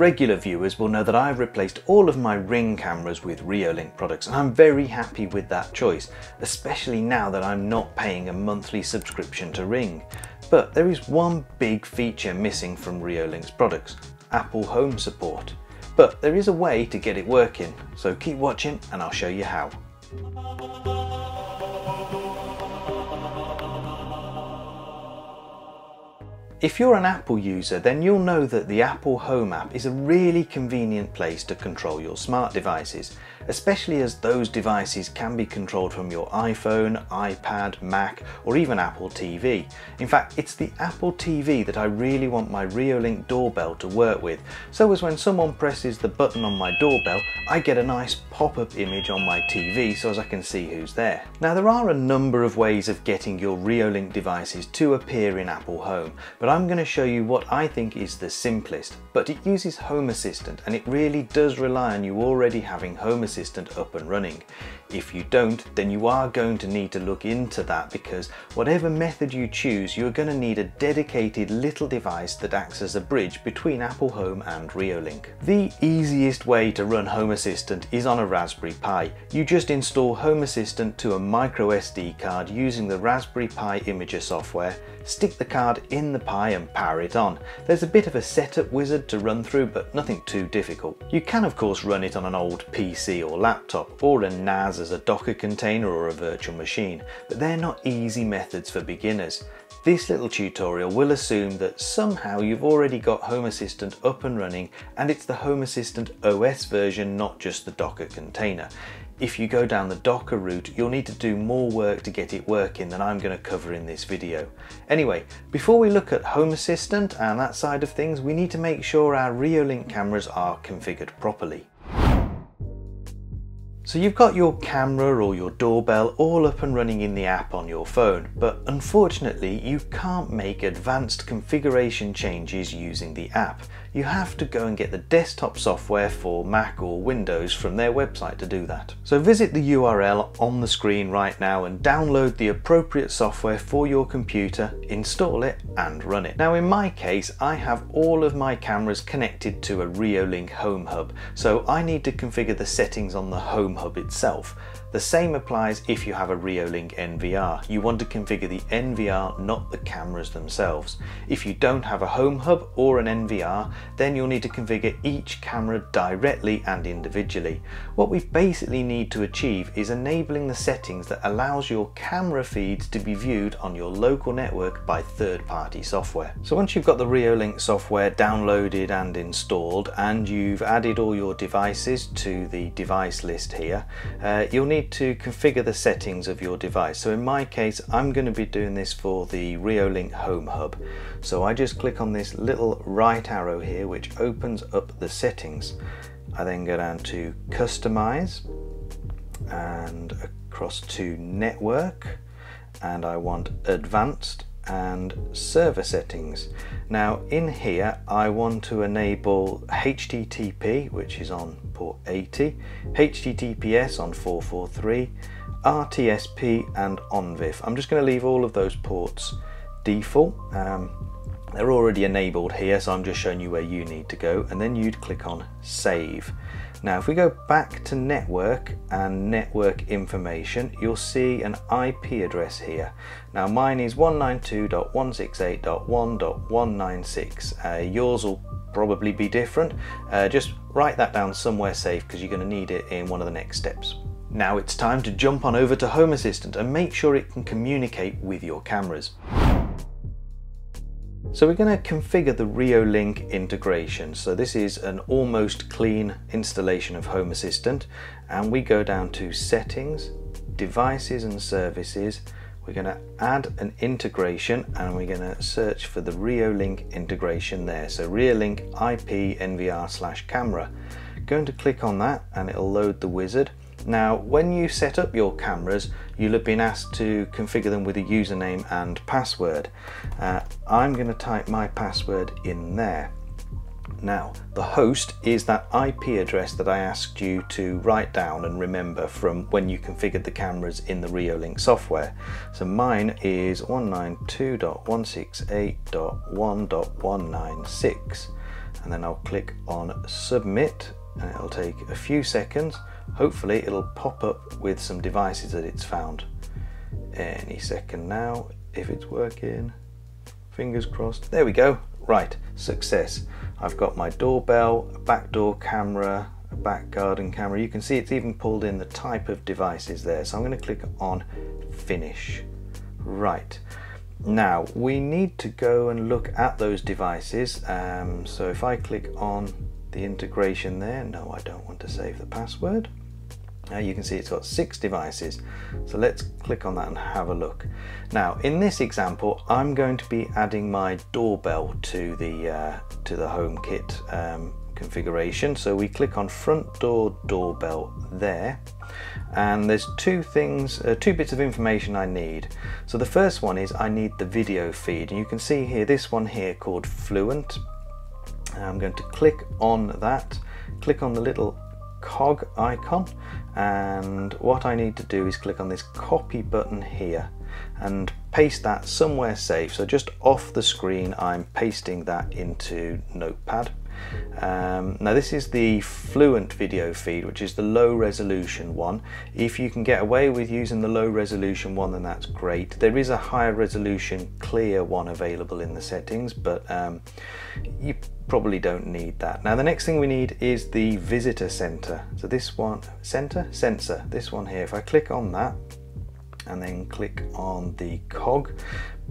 Regular viewers will know that I've replaced all of my Ring cameras with Reolink products and I'm very happy with that choice, especially now that I'm not paying a monthly subscription to Ring. But there is one big feature missing from Reolink's products, Apple Home support. But there is a way to get it working, so keep watching and I'll show you how. If you're an Apple user, then you'll know that the Apple Home app is a really convenient place to control your smart devices, especially as those devices can be controlled from your iPhone, iPad, Mac, or even Apple TV. In fact, it's the Apple TV that I really want my Reolink doorbell to work with, so as when someone presses the button on my doorbell, I get a nice pop-up image on my TV so as I can see who's there. Now there are a number of ways of getting your Reolink devices to appear in Apple Home, but I'm going to show you what I think is the simplest, but it uses Home Assistant and it really does rely on you already having Home Assistant up and running. If you don't, then you are going to need to look into that because whatever method you choose, you're going to need a dedicated little device that acts as a bridge between Apple Home and Reolink. The easiest way to run Home Assistant is on a Raspberry Pi. You just install Home Assistant to a micro SD card using the Raspberry Pi Imager software, stick the card in the Pi and power it on. There's a bit of a setup wizard to run through but nothing too difficult. You can of course run it on an old PC or laptop or a NAS as a Docker container or a virtual machine, but they're not easy methods for beginners. This little tutorial will assume that somehow you've already got Home Assistant up and running and it's the Home Assistant OS version, not just the Docker container. If you go down the Docker route, you'll need to do more work to get it working than I'm going to cover in this video. Anyway, before we look at Home Assistant and that side of things, we need to make sure our Reolink cameras are configured properly. So you've got your camera or your doorbell all up and running in the app on your phone, but unfortunately you can't make advanced configuration changes using the app. You have to go and get the desktop software for Mac or Windows from their website to do that. So visit the URL on the screen right now and download the appropriate software for your computer, install it and run it. Now in my case, I have all of my cameras connected to a Reolink Home Hub, so I need to configure the settings on the Home hub itself. The same applies if you have a Reolink NVR. You want to configure the NVR, not the cameras themselves. If you don't have a home hub or an NVR, then you'll need to configure each camera directly and individually. What we basically need to achieve is enabling the settings that allows your camera feeds to be viewed on your local network by third-party software. So once you've got the Reolink software downloaded and installed and you've added all your devices to the device list here, uh, you'll need to configure the settings of your device. So in my case, I'm going to be doing this for the Reolink Home Hub. So I just click on this little right arrow here, which opens up the settings. I then go down to Customize and across to Network and I want Advanced and server settings. Now in here I want to enable HTTP which is on port 80, HTTPS on 443, RTSP and ONVIF. I'm just going to leave all of those ports default. Um, they're already enabled here so I'm just showing you where you need to go and then you'd click on save. Now if we go back to network and network information you'll see an IP address here. Now mine is 192.168.1.196. Uh, yours will probably be different. Uh, just write that down somewhere safe because you're going to need it in one of the next steps. Now it's time to jump on over to Home Assistant and make sure it can communicate with your cameras. So we're going to configure the Reolink integration. So this is an almost clean installation of Home Assistant and we go down to settings, devices and services. We're going to add an integration and we're going to search for the Reolink integration there. So Reolink IP NVR slash camera. Going to click on that and it'll load the wizard. Now, when you set up your cameras, you'll have been asked to configure them with a username and password. Uh, I'm going to type my password in there. Now, the host is that IP address that I asked you to write down and remember from when you configured the cameras in the Reolink software. So mine is 192.168.1.196. and then I'll click on submit and it'll take a few seconds. Hopefully it'll pop up with some devices that it's found. Any second now, if it's working. Fingers crossed. There we go. Right, success. I've got my doorbell, a backdoor camera, a back garden camera. You can see it's even pulled in the type of devices there. So I'm going to click on finish. Right. Now we need to go and look at those devices. Um, so if I click on the integration there, no, I don't want to save the password. Now you can see it's got six devices. So let's click on that and have a look. Now in this example, I'm going to be adding my doorbell to the uh, to the HomeKit um, configuration. So we click on front door doorbell there and there's two things, uh, two bits of information I need. So the first one is I need the video feed and you can see here this one here called Fluent. I'm going to click on that, click on the little cog icon and what I need to do is click on this copy button here and paste that somewhere safe. So just off the screen I'm pasting that into Notepad um, now this is the Fluent video feed, which is the low resolution one. If you can get away with using the low resolution one, then that's great. There is a higher resolution clear one available in the settings, but um, you probably don't need that. Now the next thing we need is the visitor center. So this one, center, sensor, this one here. If I click on that, and then click on the cog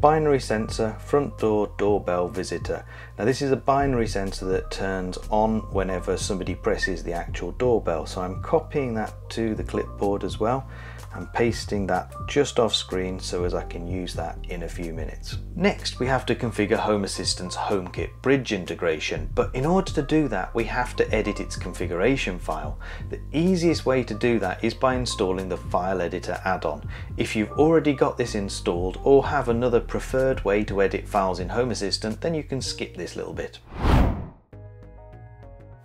binary sensor front door doorbell visitor now this is a binary sensor that turns on whenever somebody presses the actual doorbell so I'm copying that to the clipboard as well and pasting that just off screen so as I can use that in a few minutes. Next we have to configure Home Assistant's HomeKit bridge integration but in order to do that we have to edit its configuration file. The easiest way to do that is by installing the file editor add-on. If you've already got this installed or have another preferred way to edit files in Home Assistant then you can skip this little bit.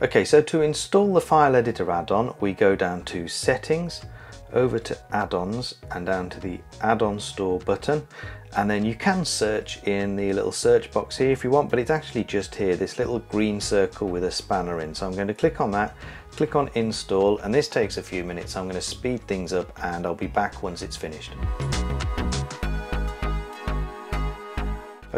Okay, so to install the file editor add-on, we go down to settings, over to add-ons and down to the add-on store button. And then you can search in the little search box here if you want but it's actually just here this little green circle with a spanner in. So I'm going to click on that click on install and this takes a few minutes. I'm going to speed things up and I'll be back once it's finished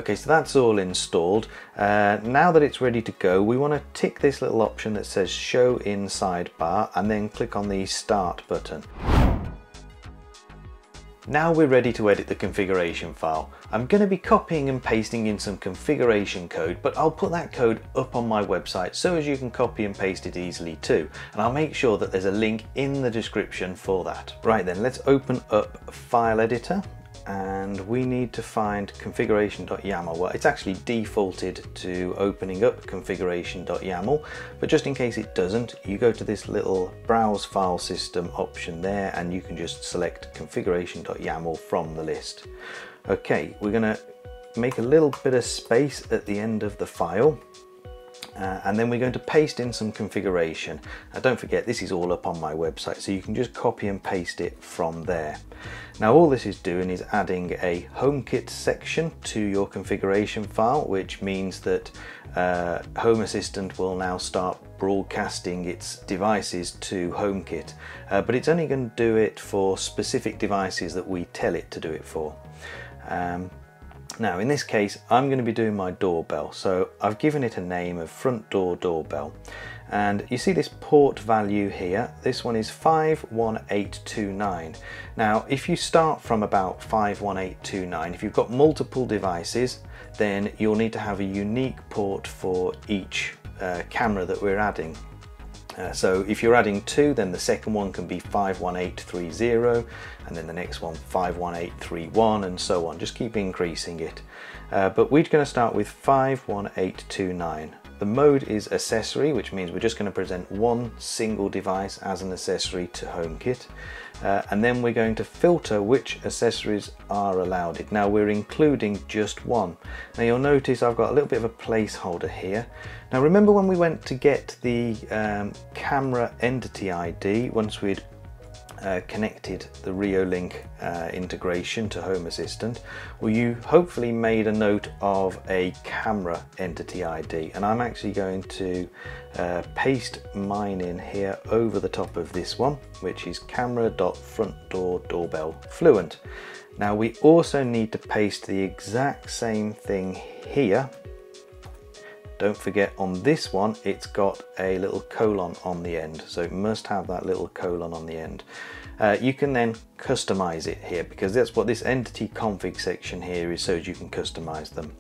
Okay, so that's all installed. Uh, now that it's ready to go, we want to tick this little option that says show in sidebar and then click on the start button. Now we're ready to edit the configuration file. I'm going to be copying and pasting in some configuration code, but I'll put that code up on my website so as you can copy and paste it easily too. And I'll make sure that there's a link in the description for that. Right then, let's open up File Editor and we need to find configuration.yaml. Well, it's actually defaulted to opening up configuration.yaml, but just in case it doesn't, you go to this little browse file system option there and you can just select configuration.yaml from the list. Okay, we're gonna make a little bit of space at the end of the file uh, and then we're going to paste in some configuration. Now don't forget this is all up on my website so you can just copy and paste it from there. Now all this is doing is adding a HomeKit section to your configuration file which means that uh, Home Assistant will now start broadcasting its devices to HomeKit uh, but it's only going to do it for specific devices that we tell it to do it for. Um, now in this case I'm going to be doing my doorbell. So I've given it a name of front door doorbell. And you see this port value here? This one is 51829 now if you start from about 51829 if you've got multiple devices then you'll need to have a unique port for each uh, camera that we're adding uh, so if you're adding two, then the second one can be 51830, and then the next one 51831, and so on. Just keep increasing it. Uh, but we're going to start with 51829. The mode is accessory, which means we're just going to present one single device as an accessory to HomeKit. Uh, and then we're going to filter which accessories are allowed. It. Now we're including just one. Now you'll notice I've got a little bit of a placeholder here. Now remember when we went to get the um, camera entity ID, once we'd uh, connected the Reolink uh, integration to Home Assistant, well you hopefully made a note of a camera entity ID and I'm actually going to uh, paste mine in here over the top of this one which is camera.frontdoor doorbell fluent. Now we also need to paste the exact same thing here don't forget on this one, it's got a little colon on the end. So it must have that little colon on the end. Uh, you can then customize it here because that's what this entity config section here is so you can customize them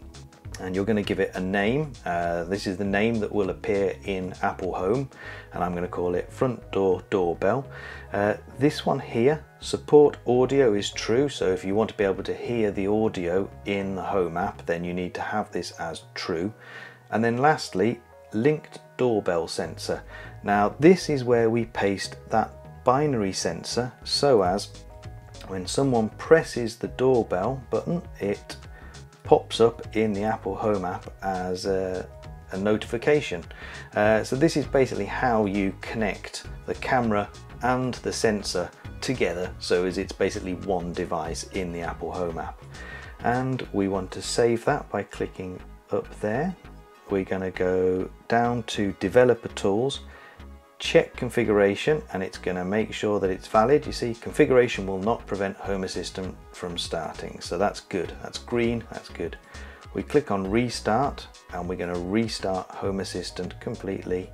and you're going to give it a name. Uh, this is the name that will appear in Apple Home and I'm going to call it front door doorbell. Uh, this one here, support audio is true. So if you want to be able to hear the audio in the Home app, then you need to have this as true. And then lastly, linked doorbell sensor. Now this is where we paste that binary sensor so as when someone presses the doorbell button, it pops up in the Apple Home app as a, a notification. Uh, so this is basically how you connect the camera and the sensor together so as it's basically one device in the Apple Home app. And we want to save that by clicking up there we're going to go down to developer tools check configuration and it's going to make sure that it's valid. You see configuration will not prevent home assistant from starting. So that's good. That's green. That's good. We click on restart and we're going to restart home assistant completely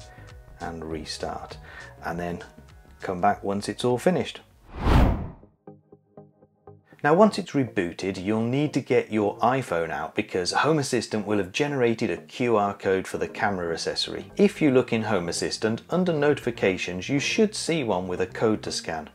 and restart. And then come back once it's all finished now once it's rebooted, you'll need to get your iPhone out because Home Assistant will have generated a QR code for the camera accessory. If you look in Home Assistant, under notifications, you should see one with a code to scan.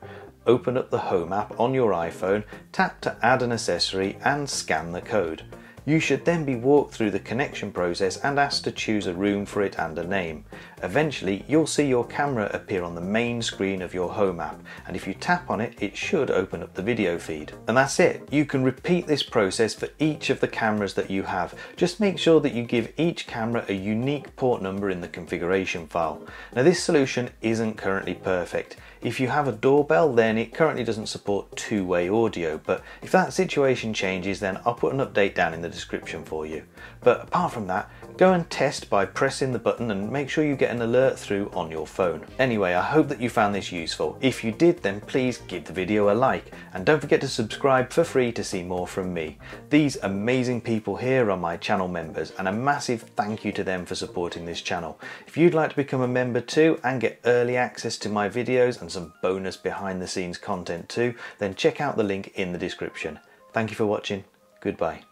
Open up the Home app on your iPhone, tap to add an accessory and scan the code. You should then be walked through the connection process and asked to choose a room for it and a name. Eventually, you'll see your camera appear on the main screen of your home app, and if you tap on it, it should open up the video feed. And that's it. You can repeat this process for each of the cameras that you have. Just make sure that you give each camera a unique port number in the configuration file. Now this solution isn't currently perfect. If you have a doorbell, then it currently doesn't support two-way audio, but if that situation changes, then I'll put an update down in the description for you. But apart from that, go and test by pressing the button and make sure you get an alert through on your phone. Anyway, I hope that you found this useful. If you did, then please give the video a like and don't forget to subscribe for free to see more from me. These amazing people here are my channel members and a massive thank you to them for supporting this channel. If you'd like to become a member too and get early access to my videos and some bonus behind the scenes content too, then check out the link in the description. Thank you for watching. Goodbye.